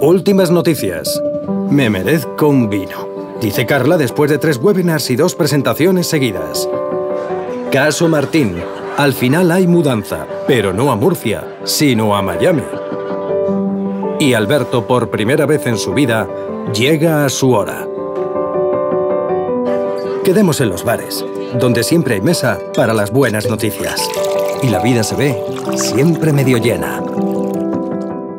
Últimas noticias. Me merezco un vino. Dice Carla después de tres webinars y dos presentaciones seguidas. Caso Martín. Al final hay mudanza, pero no a Murcia, sino a Miami. Y Alberto, por primera vez en su vida, llega a su hora. Quedemos en los bares, donde siempre hay mesa para las buenas noticias. Y la vida se ve siempre medio llena.